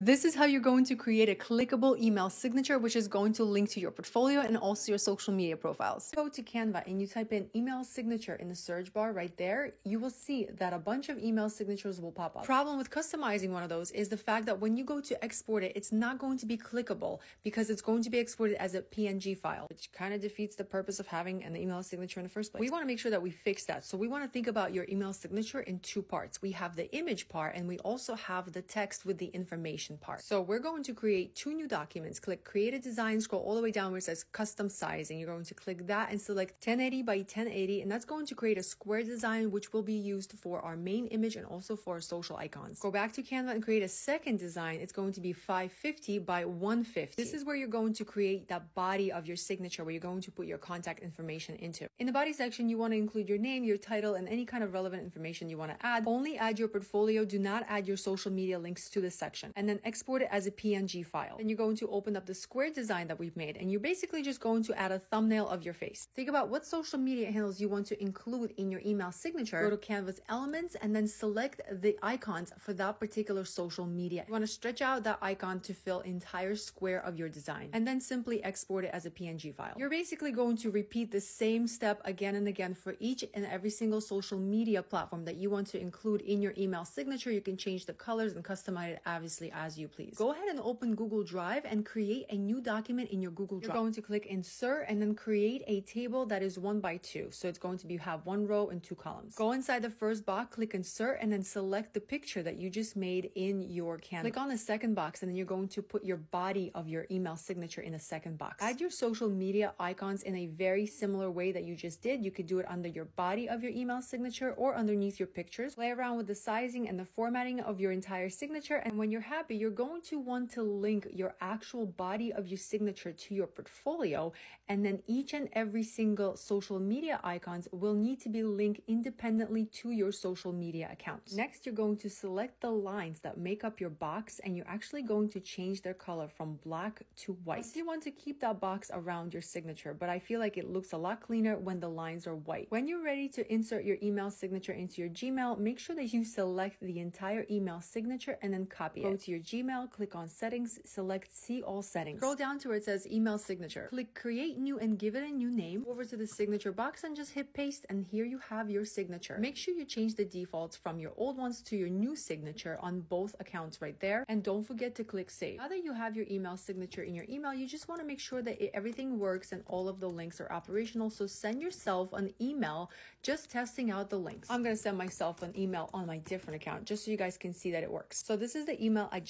This is how you're going to create a clickable email signature, which is going to link to your portfolio and also your social media profiles. Go to Canva and you type in email signature in the search bar right there. You will see that a bunch of email signatures will pop up. Problem with customizing one of those is the fact that when you go to export it, it's not going to be clickable because it's going to be exported as a PNG file, which kind of defeats the purpose of having an email signature in the first place. We want to make sure that we fix that. So we want to think about your email signature in two parts. We have the image part and we also have the text with the information part. So we're going to create two new documents. Click create a design, scroll all the way down where it says custom sizing. You're going to click that and select 1080 by 1080 and that's going to create a square design which will be used for our main image and also for our social icons. Go back to Canva and create a second design. It's going to be 550 by 150. This is where you're going to create that body of your signature where you're going to put your contact information into. In the body section, you want to include your name, your title, and any kind of relevant information you want to add. Only add your portfolio. Do not add your social media links to this section. And then export it as a PNG file. And you're going to open up the square design that we've made and you're basically just going to add a thumbnail of your face. Think about what social media handles you want to include in your email signature. Go to Canva's elements and then select the icons for that particular social media. You want to stretch out that icon to fill entire square of your design and then simply export it as a PNG file. You're basically going to repeat the same step again and again for each and every single social media platform that you want to include in your email signature. You can change the colors and customize it obviously as you please. Go ahead and open Google Drive and create a new document in your Google Drive. You're going to click insert and then create a table that is one by two. So it's going to be you have one row and two columns. Go inside the first box, click insert and then select the picture that you just made in your Canva. Click on the second box and then you're going to put your body of your email signature in the second box. Add your social media icons in a very similar way that you just did. You could do it under your body of your email signature or underneath your pictures. Play around with the sizing and the formatting of your entire signature. And when you're happy, you're going to want to link your actual body of your signature to your portfolio. And then each and every single social media icons will need to be linked independently to your social media accounts. Next, you're going to select the lines that make up your box and you're actually going to change their color from black to white. So you want to keep that box around your signature, but I feel like it looks a lot cleaner when the lines are white. When you're ready to insert your email signature into your Gmail, make sure that you select the entire email signature and then copy it. Go to your Gmail, click on settings, select see all settings. Scroll down to where it says email signature. Click create new and give it a new name. Over to the signature box and just hit paste and here you have your signature. Make sure you change the defaults from your old ones to your new signature on both accounts right there. And don't forget to click save. Now that you have your email signature in your email, you just want to make sure that it, everything works and all of the links are operational. So send yourself an email just testing out the links. I'm going to send myself an email on my different account just so you guys can see that it works. So this is the email I